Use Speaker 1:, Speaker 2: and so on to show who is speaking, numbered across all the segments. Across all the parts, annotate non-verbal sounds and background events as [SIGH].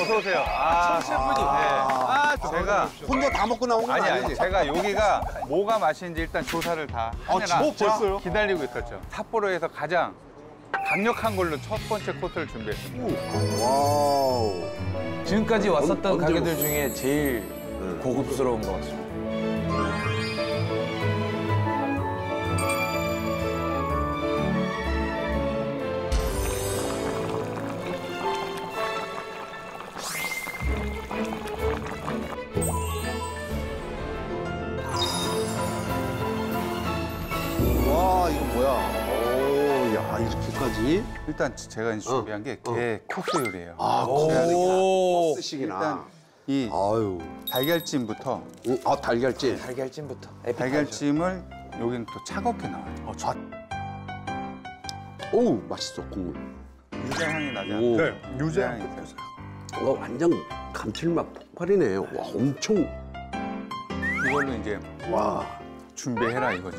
Speaker 1: 어서 오세요. 아, 셰프님. 아, 제가
Speaker 2: 혼자 다 먹고 나온 건
Speaker 1: 아니 아니
Speaker 2: 아니지?
Speaker 1: 제가 여기가 뭐가 맛있는지 일단 조사를 다 하느라
Speaker 2: 진짜?
Speaker 1: 기다리고 있었죠. 삿포로에서 가장 강력한 걸로 첫 번째 코스를 준비했습니다.
Speaker 2: 와우.
Speaker 3: 지금까지 왔었던 가게들 중에 제일 고급스러운 것 같습니
Speaker 2: 이렇게까지?
Speaker 1: 일단 제가 이제 준비한 게 게 코스 요리예요.
Speaker 2: 아,
Speaker 3: 오.
Speaker 2: 코스식이나.
Speaker 1: 일단 이
Speaker 2: 아유.
Speaker 1: 달걀찜부터
Speaker 2: 음, 아, 달걀찜.
Speaker 3: 달걀찜부터.
Speaker 1: 달걀찜을 여기는 또 차갑게 나와요.
Speaker 2: 오우, 맛있어, 국물.
Speaker 1: 유자향이 나지
Speaker 2: 오.
Speaker 1: 않아요?
Speaker 2: 네,
Speaker 1: 유자향이 있어요.
Speaker 2: 와, 완전 감칠맛 폭발이네. 와, 엄청.
Speaker 1: 이걸로 이제
Speaker 2: 와.
Speaker 1: 준비해라 이거죠.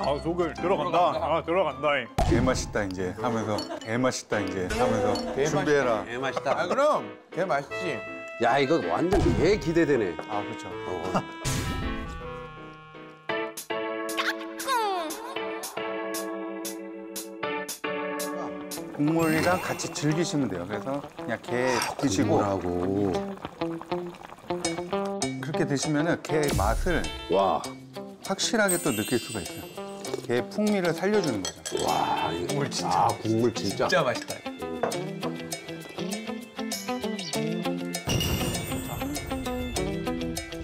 Speaker 4: 아 속을 들어간다. 아 들어간다.
Speaker 1: 개 맛있다 이제 하면서 개 맛있다 이제 하면서 준비해라.
Speaker 2: 개 맛있다.
Speaker 3: 아 그럼 개 맛있지.
Speaker 2: 야, 이거 완전 개 기대되네.
Speaker 1: 아 그렇죠.
Speaker 2: 어.
Speaker 1: 국물이랑 같이 즐기시면 돼요. 그래서 그냥 게 드시고
Speaker 2: 뭐라고.
Speaker 1: 그렇게 드시면은 게 맛을
Speaker 2: 와.
Speaker 1: 확실하게 또 느낄 수가 있어요. 게 풍미를 살려주는 거죠.
Speaker 2: 와, 이 국물 진짜. 아, 국물 진짜.
Speaker 3: 진짜 맛있다.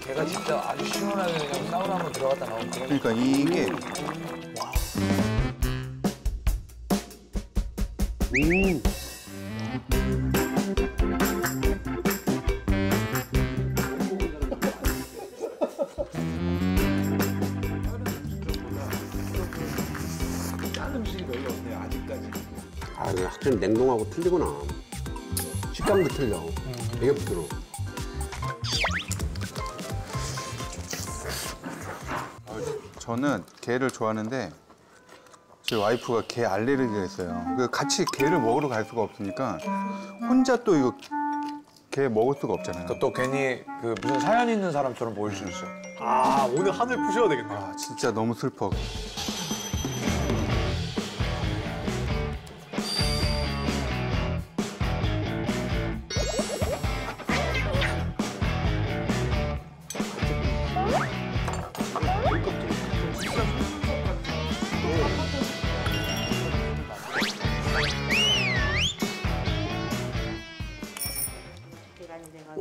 Speaker 3: 개가 진짜 아주 시원하게 그냥 사우나 한번 들어갔다 나온 그런.
Speaker 1: 그러니까 이게
Speaker 2: 음. 아, 이거 확실히 냉동하고 틀리구나. 식감도 틀려. 되게 부드러워.
Speaker 1: 저는 게를 좋아하는데 제 와이프가 게 알레르기가 있어요. 그 같이 게를 먹으러 갈 수가 없으니까 혼자 또 이거 게 먹을 수가 없잖아요.
Speaker 3: 또 괜히 그 무슨 사연 있는 사람처럼 보일 수 있어.
Speaker 4: 아 오늘 하늘 푸셔야 되겠네.
Speaker 1: 아 진짜 너무 슬퍼.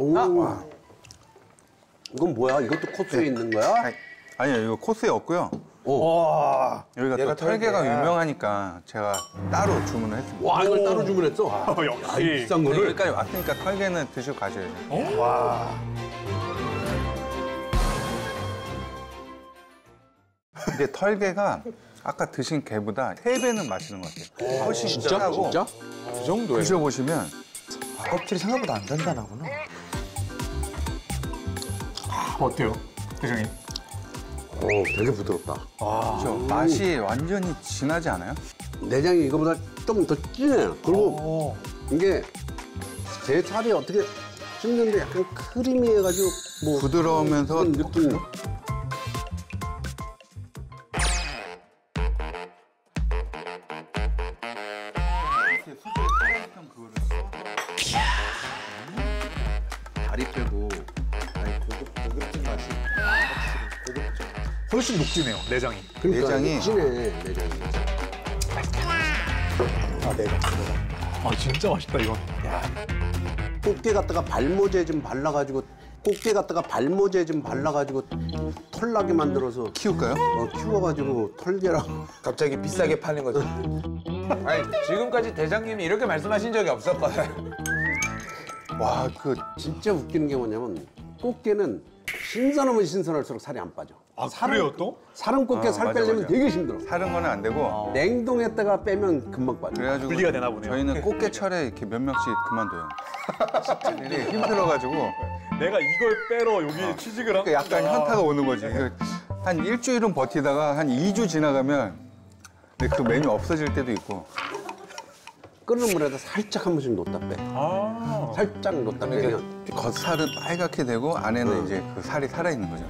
Speaker 2: 오. 이건 뭐야? 이것도 코스에 있는 거야?
Speaker 1: 아니, 아니요 이거 코스에 없고요.
Speaker 4: 와.
Speaker 1: 여기가 또
Speaker 3: 얘가
Speaker 1: 털개가
Speaker 3: 털개야.
Speaker 1: 유명하니까 제가 따로 주문을 했습니다.
Speaker 2: 와, 이걸 따로 주문했어?
Speaker 4: 어,
Speaker 2: 아, 이
Speaker 4: 역시.
Speaker 2: 비싼 거를?
Speaker 1: 여기까지 왔으니까 털개는 드시고 가셔야죠.
Speaker 4: 와.
Speaker 1: 근데 털개가 아까 드신 게보다 세배는 맛있는 것 같아요. 훨씬
Speaker 2: 진짜? 진짜?
Speaker 3: 그 정도예요.
Speaker 1: 드셔보시면
Speaker 3: 껍질이 생각보다 안 단단하구나.
Speaker 4: 어때요, 대장님?
Speaker 2: 오, 되게 부드럽다.
Speaker 1: 그렇죠. 맛이 완전히 진하지 않아요?
Speaker 2: 내장이 이거보다 좀더 진해. 그리고 이게 제 살이 어떻게 씹는데 약간 크리미해가지고 뭐
Speaker 1: 부드러우면서
Speaker 2: 그런 느낌.
Speaker 1: 다리 빼고 아니 고급 고급진 맛이
Speaker 4: 훨씬 녹진해요 내장이.
Speaker 2: 그러니까
Speaker 1: 내장이-
Speaker 2: 진해 내장이.
Speaker 4: 아 진짜 맛있다 이거.
Speaker 2: 꽃게 갖다가 발모제 좀 발라가지고 꽃게 갖다가 발모제 좀 발라가지고 털 나게 만들어서
Speaker 1: 키울까요?
Speaker 2: 어, 키워가지고 털개랑
Speaker 3: 갑자기 비싸게 파는 거죠. [LAUGHS] 아니 지금까지 대장님이 이렇게 말씀하신 적이 없었거든.
Speaker 1: 와, 그
Speaker 2: 진짜 웃기는 게 뭐냐면 꽃게는 신선하면 신선할수록 살이 안 빠져.
Speaker 4: 아 그래요 또?
Speaker 2: 사람 꽃게
Speaker 1: 어,
Speaker 2: 살
Speaker 1: 맞아,
Speaker 2: 빼려면
Speaker 1: 맞아.
Speaker 2: 되게 힘들어.
Speaker 1: 사는 거는 안 되고
Speaker 2: 냉동했다가 빼면 금방 빠져.
Speaker 1: 그래가지고
Speaker 4: 분리가 되나 보네요.
Speaker 1: 저희는 꽃게철에 이렇게 몇 명씩 그만둬요. 식자들이 힘들어가지고
Speaker 4: 내가 이걸 빼러 여기 취직을 한.
Speaker 1: 그 약간. 현타가 오는 거지. 그한 일주일은 버티다가 한 2주 지나가면 근데 그 메뉴 없어질 때도 있고
Speaker 2: 끓는 물에다 살짝 한 번씩 놓다 빼.
Speaker 4: 아.
Speaker 2: 살짝 놓다 빼면
Speaker 1: 겉살은 빨갛게 되고 안에는 이제 그 살이 살아 있는 거죠.